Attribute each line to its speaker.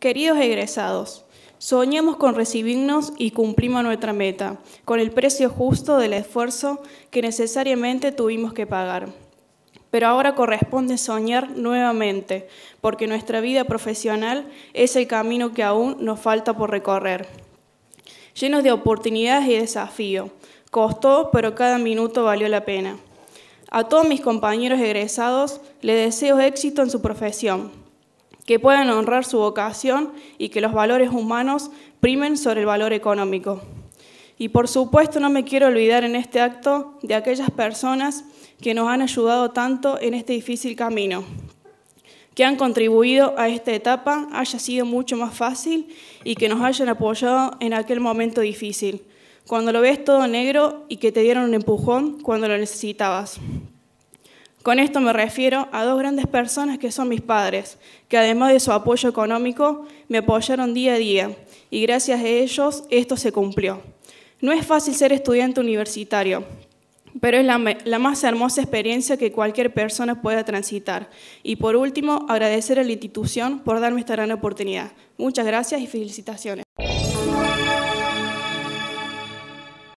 Speaker 1: Queridos egresados, soñemos con recibirnos y cumplimos nuestra meta, con el precio justo del esfuerzo que necesariamente tuvimos que pagar. Pero ahora corresponde soñar nuevamente, porque nuestra vida profesional es el camino que aún nos falta por recorrer. Llenos de oportunidades y desafíos. Costó, pero cada minuto valió la pena. A todos mis compañeros egresados les deseo éxito en su profesión, que puedan honrar su vocación y que los valores humanos primen sobre el valor económico. Y por supuesto no me quiero olvidar en este acto de aquellas personas que nos han ayudado tanto en este difícil camino, que han contribuido a esta etapa haya sido mucho más fácil y que nos hayan apoyado en aquel momento difícil, cuando lo ves todo negro y que te dieron un empujón cuando lo necesitabas. Con esto me refiero a dos grandes personas que son mis padres, que además de su apoyo económico, me apoyaron día a día y gracias a ellos esto se cumplió. No es fácil ser estudiante universitario, pero es la, más hermosa experiencia que cualquier persona pueda transitar. Y por último, agradecer a la institución por darme esta gran oportunidad. Muchas gracias y felicitaciones.